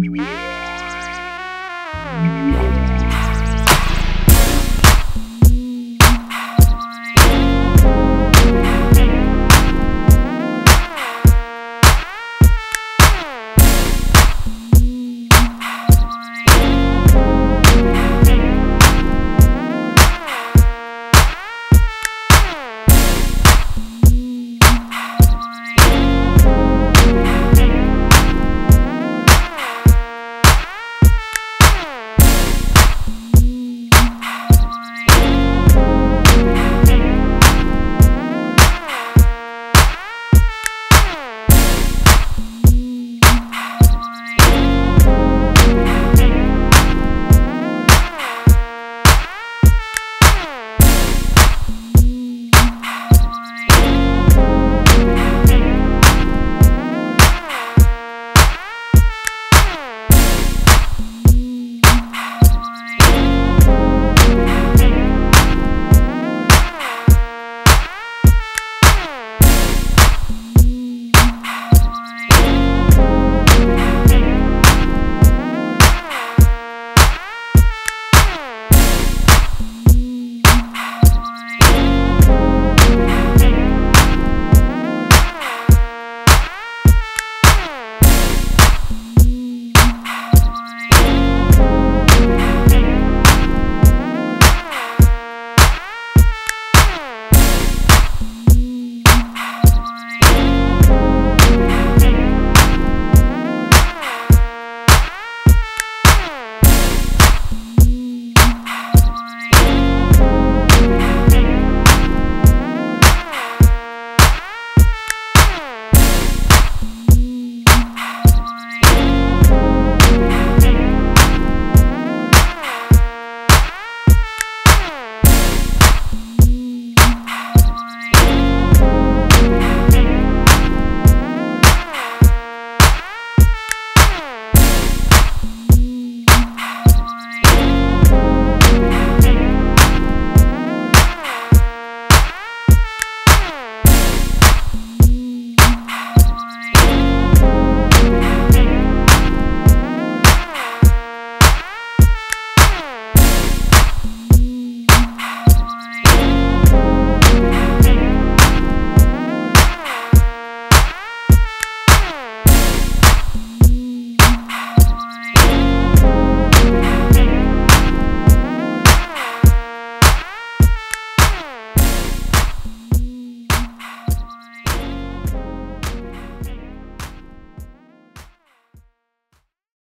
Bye.